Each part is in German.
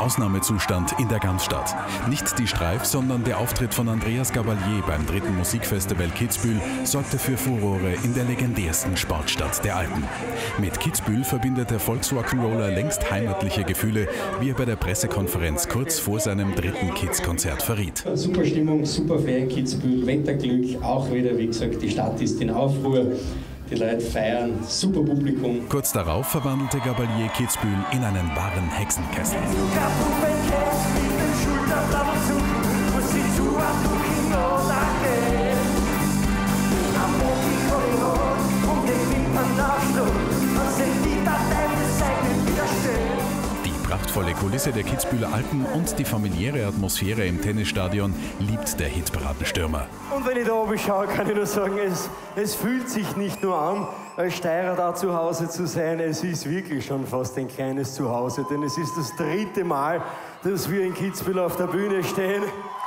Ausnahmezustand in der Ganzstadt. Nicht die Streif, sondern der Auftritt von Andreas Gabalier beim dritten Musikfestival Kitzbühel sorgte für Furore in der legendärsten Sportstadt der Alpen. Mit Kitzbühel verbindet der Volksrock'n'Roller längst heimatliche Gefühle, wie er bei der Pressekonferenz kurz vor seinem dritten Kids-Konzert verriet. Super Stimmung, super Fan Kitzbühel, Wetterglück, auch wieder, wie gesagt, die Stadt ist in Aufruhr. Die Leute feiern, super Publikum. Kurz darauf verwandelte Gabalier Kitzbühel in einen wahren Hexenkessel. Prachtvolle Kulisse der Kitzbühler Alpen und die familiäre Atmosphäre im Tennisstadion liebt der Hitparadenstürmer. Und wenn ich da oben schaue, kann ich nur sagen, es, es fühlt sich nicht nur an, als Steirer da zu Hause zu sein, es ist wirklich schon fast ein kleines Zuhause, denn es ist das dritte Mal, dass wir in Kitzbühel auf der Bühne stehen.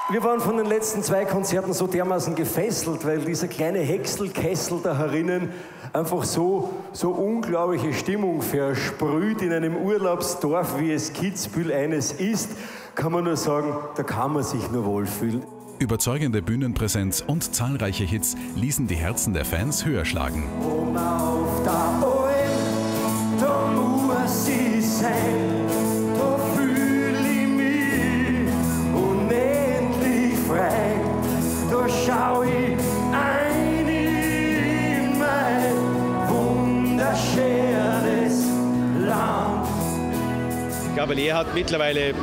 Wir waren von den letzten zwei Konzerten so dermaßen gefesselt, weil dieser kleine Häckselkessel da herinnen einfach so, so unglaubliche Stimmung versprüht in einem Urlaubsdorf, wie es Kitzbühel eines ist, kann man nur sagen, da kann man sich nur wohlfühlen. Überzeugende Bühnenpräsenz und zahlreiche Hits ließen die Herzen der Fans höher schlagen. Oben auf der Alm, da muss Gabalier hat mittlerweile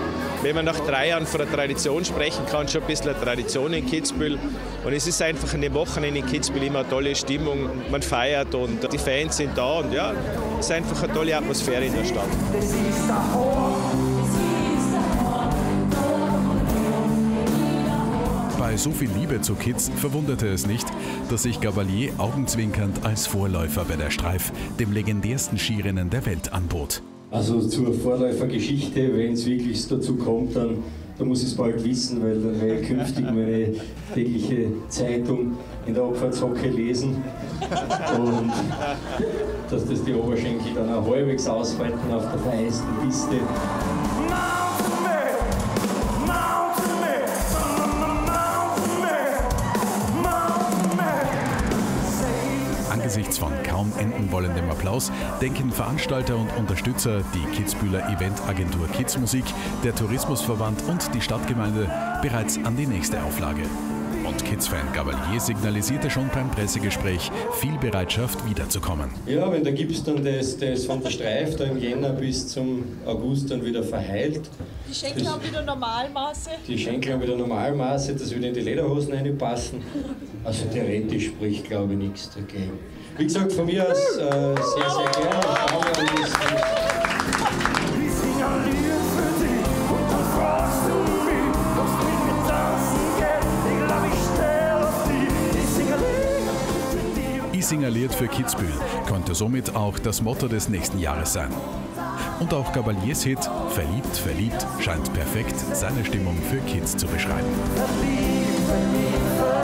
wenn man nach drei Jahren von der Tradition sprechen kann, schon ein bisschen eine Tradition in Kitzbühel. Und es ist einfach in den Wochen in Kitzbühel immer eine tolle Stimmung. Man feiert und die Fans sind da und ja, es ist einfach eine tolle Atmosphäre in der Stadt. Bei so viel Liebe zu Kids verwunderte es nicht, dass sich Gabalier augenzwinkernd als Vorläufer bei der Streif, dem legendärsten Skirennen der Welt, anbot. Also zur Vorläufergeschichte, wenn es wirklich dazu kommt, dann, dann muss ich es bald wissen, weil dann werde ich künftig meine tägliche Zeitung in der Abfahrtshocke lesen und dass das die Oberschenkel dann auch halbwegs aushalten auf der vereisten Piste. Angesichts von kaum enden wollendem Applaus denken Veranstalter und Unterstützer, die Kitzbühler Eventagentur Kidsmusik, der Tourismusverband und die Stadtgemeinde bereits an die nächste Auflage. Und Kids-Fan Gavalier signalisierte schon beim Pressegespräch viel Bereitschaft, wiederzukommen. Ja, wenn der Gips dann das, das von der Streif da im Jänner bis zum August dann wieder verheilt. Die Schenkel das, haben wieder Normalmaße. Die Schenkel haben wieder Normalmaße, das würde in die Lederhosen reinpassen. Also theoretisch spricht, glaube ich, nichts dagegen. Wie gesagt, von mir aus äh, sehr, sehr gerne. Ich signaliert für Kitzbühel konnte somit auch das Motto des nächsten Jahres sein. Und auch Gabaliers Hit Verliebt, verliebt scheint perfekt seine Stimmung für Kids zu beschreiben. Verliebt, verliebt, verliebt.